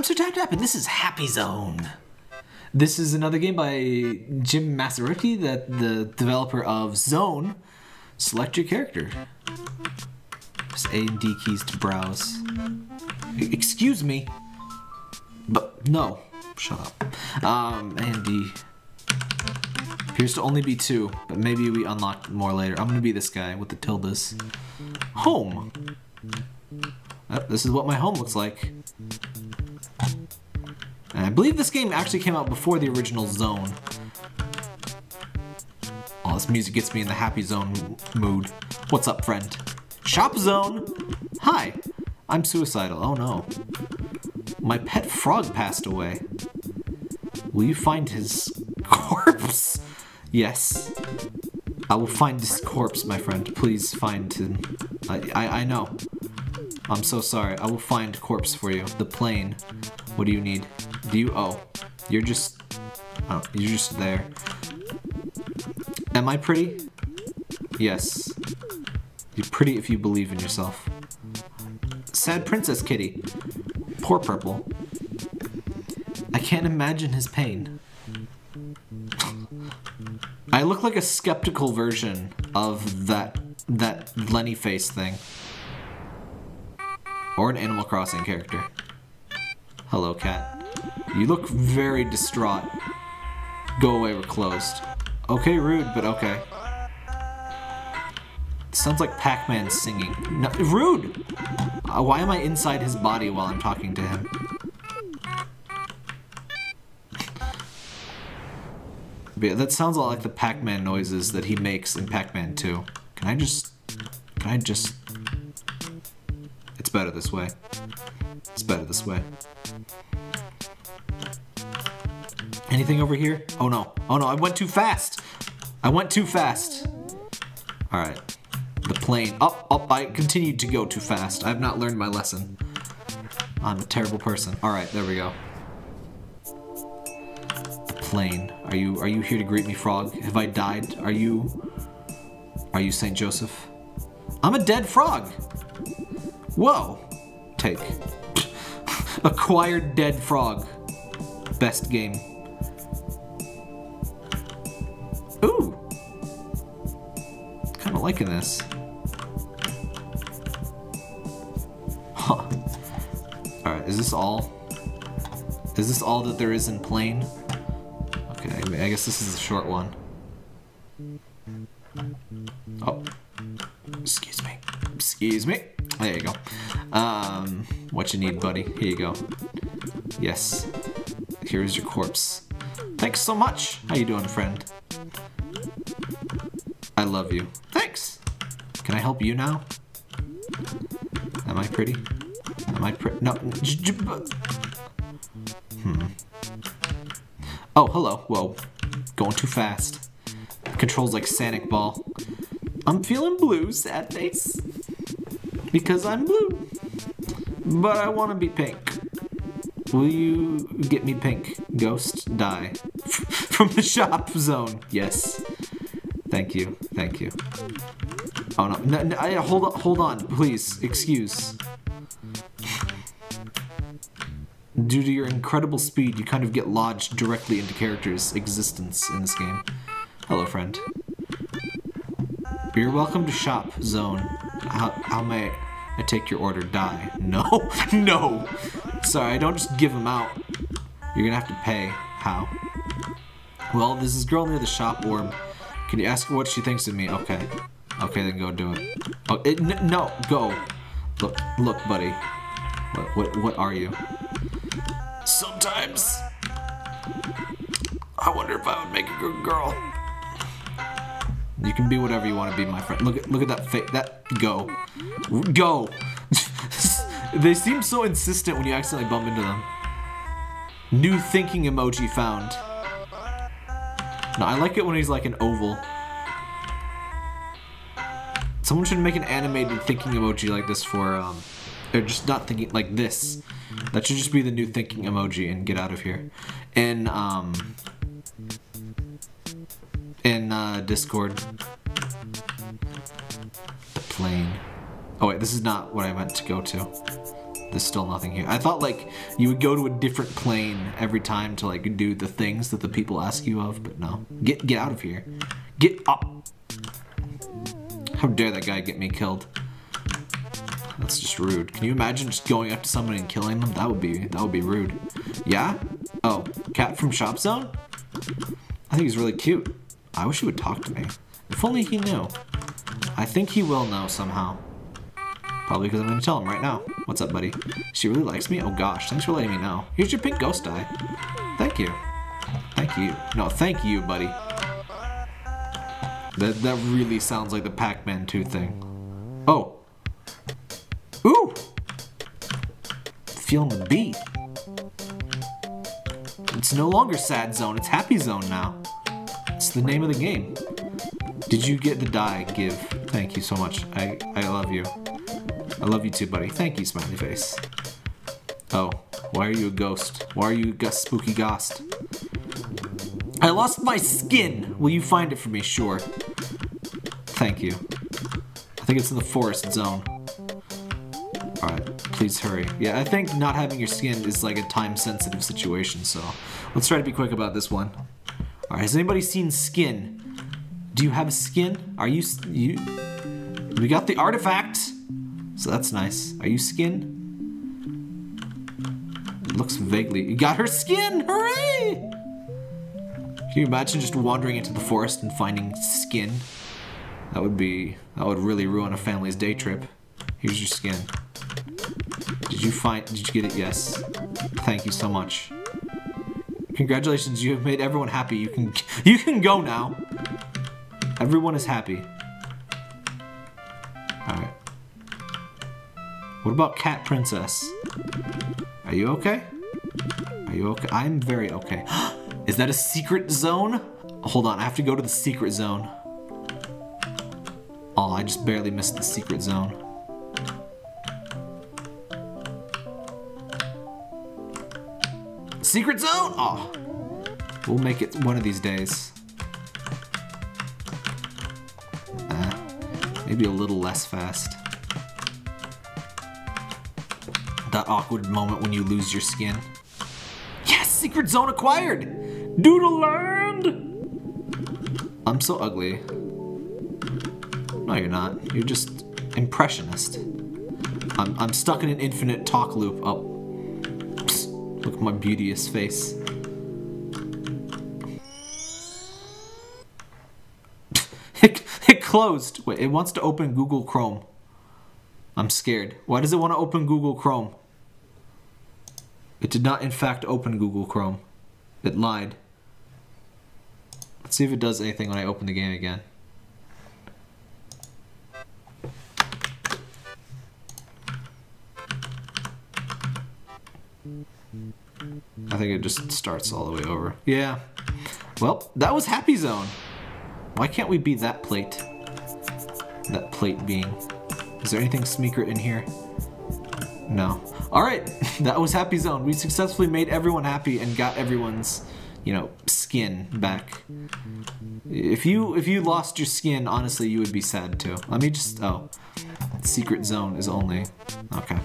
I'm Sir Tap Tap, and this is Happy Zone. This is another game by Jim Masaruki, that the developer of Zone. Select your character. Press A and D keys to browse. Excuse me. But no, shut up. Um, A and D. Appears to only be two, but maybe we unlock more later. I'm gonna be this guy with the tildes. Home. Yep, this is what my home looks like. I believe this game actually came out before the original Zone. Oh, this music gets me in the happy zone mood. What's up, friend? Shop Zone! Hi, I'm suicidal. Oh no. My pet frog passed away. Will you find his corpse? Yes. I will find his corpse, my friend. Please find him. I, I, I know. I'm so sorry. I will find corpse for you. The plane. What do you need? Do you? Oh, you're just. Oh, you're just there. Am I pretty? Yes. You're pretty if you believe in yourself. Sad Princess Kitty. Poor Purple. I can't imagine his pain. I look like a skeptical version of that that Lenny face thing. Or an Animal Crossing character. Hello, cat. You look very distraught. Go away, we're closed. Okay, rude, but okay. Sounds like Pac-Man singing. No, rude! Uh, why am I inside his body while I'm talking to him? Yeah, that sounds a lot like the Pac-Man noises that he makes in Pac-Man 2. Can I just... Can I just... It's better this way. It's better this way. Anything over here? Oh no. Oh no, I went too fast! I went too fast. Alright. The plane. Up, up, I continued to go too fast. I have not learned my lesson. I'm a terrible person. Alright, there we go. The plane. Are you are you here to greet me, frog? Have I died? Are you Are you Saint Joseph? I'm a dead frog! Whoa! Take. Acquired dead frog. Best game. Liking this. Huh. Alright, is this all? Is this all that there is in plane? Okay, I guess this is a short one. Oh. Excuse me. Excuse me. There you go. Um, what you need, buddy? Here you go. Yes. Here's your corpse. Thanks so much. How you doing, friend? I love you. Thanks. Can I help you now? Am I pretty? Am I pretty? No. Hmm. Oh, hello. Whoa. Going too fast. Controls like Sonic Ball. I'm feeling blue, sad face. Because I'm blue. But I want to be pink. Will you get me pink? Ghost, die. From the shop zone. Yes. Thank you. Thank you. Oh no. no, no I, hold on. Hold on. Please. Excuse. Due to your incredible speed, you kind of get lodged directly into characters' existence in this game. Hello, friend. You're welcome to Shop Zone. How, how may I take your order? Die. No. no. Sorry, I don't just give them out. You're gonna have to pay. How? Well, there's this girl near the shop orb. Can you ask what she thinks of me? Okay. Okay, then go do it. Oh, it, no, go. Look, look, buddy. What, what, what are you? Sometimes. I wonder if I would make a good girl. You can be whatever you want to be, my friend. Look at look at that face. That go, go. they seem so insistent when you accidentally bump into them. New thinking emoji found. No, I like it when he's like an oval. Someone should make an animated thinking emoji like this for um, or just not thinking like this. That should just be the new thinking emoji and get out of here. And um, in uh, Discord. The plane. Oh wait, this is not what I meant to go to. There's still nothing here. I thought like you would go to a different plane every time to like do the things that the people ask you of, but no. Get get out of here. Get up. How dare that guy get me killed? That's just rude. Can you imagine just going up to somebody and killing them? That would be that would be rude. Yeah? Oh, cat from Shop Zone? I think he's really cute. I wish he would talk to me. If only he knew. I think he will know somehow. Probably because I'm going to tell him right now. What's up, buddy? She really likes me? Oh gosh, thanks for letting me know. Here's your pink ghost eye. Thank you. Thank you. No, thank you, buddy. That, that really sounds like the Pac-Man 2 thing. Oh. Ooh! Feeling the beat. It's no longer sad zone, it's happy zone now. It's the name of the game. Did you get the die? Give. Thank you so much. I, I love you. I love you too, buddy. Thank you, smiley face. Oh, why are you a ghost? Why are you a spooky ghost? I lost my skin! Will you find it for me? Sure. Thank you. I think it's in the forest zone. Alright, please hurry. Yeah, I think not having your skin is like a time-sensitive situation, so let's try to be quick about this one. Alright, has anybody seen skin? Do you have skin? Are you... you? We got the artifact! So that's nice. Are you skin? It looks vaguely... You got her skin! Hooray! Can you imagine just wandering into the forest and finding skin? That would be... That would really ruin a family's day trip. Here's your skin. Did you find... Did you get it? Yes. Thank you so much. Congratulations, you have made everyone happy. You can... You can go now. Everyone is happy. Alright. What about Cat Princess? Are you okay? Are you okay? I'm very okay. is that a secret zone? Hold on, I have to go to the secret zone. Oh, I just barely missed the secret zone. Secret zone? Oh. We'll make it one of these days. Uh, maybe a little less fast. That awkward moment when you lose your skin. Yes, secret zone acquired! Doodle land! I'm so ugly. No, you're not. You're just impressionist. I'm, I'm stuck in an infinite talk loop. Oh. Psst, look at my beauteous face. it, it closed. Wait, it wants to open Google Chrome. I'm scared. Why does it want to open Google Chrome? It did not, in fact, open Google Chrome. It lied. Let's see if it does anything when I open the game again. I think it just starts all the way over. Yeah. Well, that was Happy Zone. Why can't we be that plate? That plate being. Is there anything secret in here? No. Alright, that was Happy Zone. We successfully made everyone happy and got everyone's, you know, skin back. If you if you lost your skin, honestly, you would be sad too. Let me just, oh. Secret Zone is only, okay.